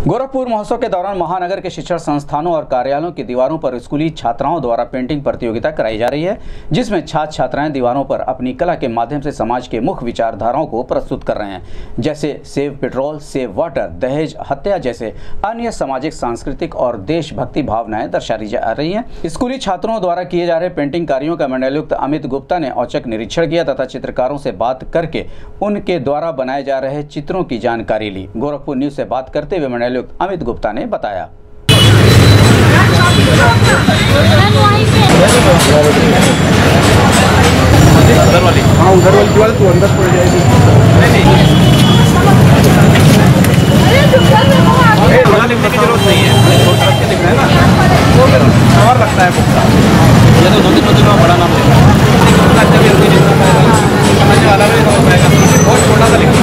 गोरखपुर महोत्सव के दौरान महानगर के शिक्षण संस्थानों और कार्यालयों की दीवारों पर स्कूली छात्राओं द्वारा पेंटिंग प्रतियोगिता कराई जा रही है, जिसमें छात्र छात्राएँ दीवारों पर अपनी कला के माध्यम से समाज के मुख्य विचारधाराओं को प्रस्तुत कर रहे हैं, जैसे सेव पेट्रोल सेव वाटर, दहेज, हत्या जैसे अन्य सामाजिक, सांस्कृतिक और देशभक्ति भावनाएँ दर्शाई जा रही है। स्कूली छात्रों द्वारा किए जा रहे पेंटिंग कार्यो का मंडलायुक्त अमित गुप्ता ने औचक निरीक्षण किया तथा चित्रकारों से बात करके उनके द्वारा बनाए जा रहे चित्रों की जानकारी ली। गोरखपुर न्यूज़ से बात करते हुए मंडलायुक्त अमित गुप्ता ने बताया। उधर वाली हाँ उधर वाली दीवार तो अंदर पड़ जाएगी नहीं नहीं बड़ा लिखने की ज़रूरत नहीं है। हैं और लगता है पुख्ता ये तो दो तीन बच्चों का बड़ा नाम लिखा है इतना अच्छा भी नहीं लिखना पाएगा समझने वाला भी समझ पाएगा बहुत छोटा सा लिखना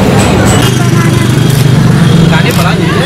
गाने पढ़ा दीजिए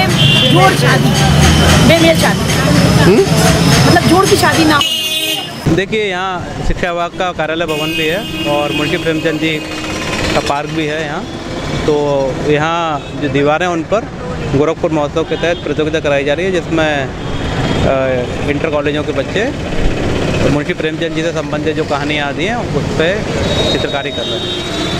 बेजोड़ शादी। बेमेल शादी। मतलब जोड़ की शादी ना हो। देखिए यहाँ शिक्षा विभाग का कार्यालय भवन भी है और मुंशी प्रेमचंद जी का पार्क भी है यहाँ। तो यहाँ जो दीवारें हैं उन पर गोरखपुर महोत्सव के तहत प्रतियोगिता कराई जा रही है जिसमें इंटर कॉलेजों के बच्चे मुंशी प्रेमचंद जी से संबंधित जो कहानियाँ आदि हैं उस पर चित्रकारी कर रहे हैं।